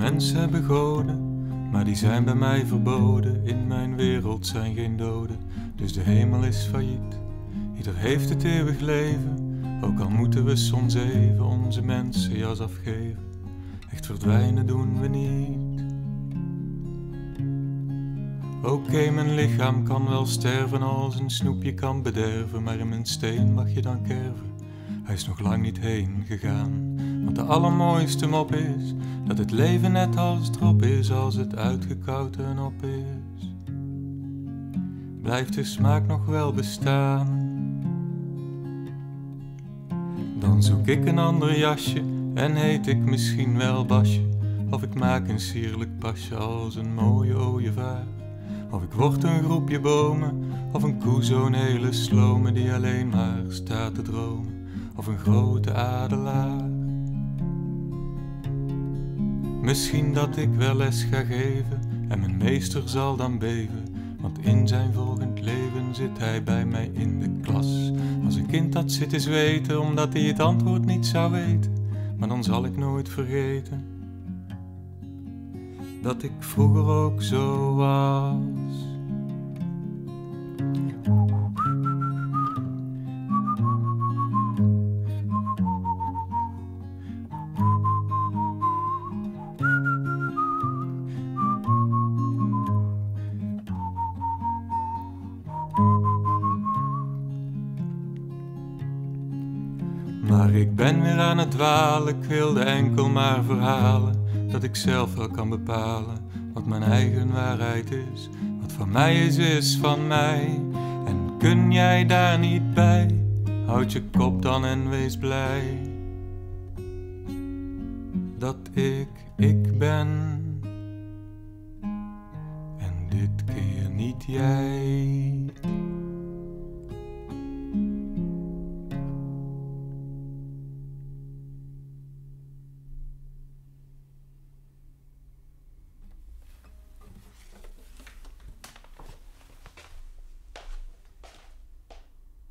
mensen hebben goden, maar die zijn bij mij verboden. In mijn wereld zijn geen doden, dus de hemel is failliet. Ieder heeft het eeuwig leven, ook al moeten we soms even onze mensenjas afgeven. Echt verdwijnen doen we niet. Oké, mijn lichaam kan wel sterven als een snoepje kan bederven, maar in mijn steen mag je dan kerven. Hij is nog lang niet heen gegaan, want de allermooiste mop is dat het leven net als drop is als het uitgekoud en op is. Blijft de smaak nog wel bestaan? Dan zoek ik een ander jasje en heet ik misschien wel Basje. Of ik maak een sierlijk pasje als een mooie ooievaar. Of ik word een groepje bomen, of een koe zo'n hele slome die alleen maar staat te dromen. Of een grote adelaar. Misschien dat ik wel les ga geven en mijn meester zal dan beven. Want in zijn volgend leven zit hij bij mij in de klas. Als een kind dat zit te zweten omdat hij het antwoord niet zou weten. Maar dan zal ik nooit vergeten dat ik vroeger ook zo was. Maar ik ben weer aan het dwalen, ik wilde enkel maar verhalen dat ik zelf wel kan bepalen wat mijn eigen waarheid is. Wat van mij is, is van mij. En kun jij daar niet bij? Houd je kop dan en wees blij dat ik ik ben. En dit keer niet jij.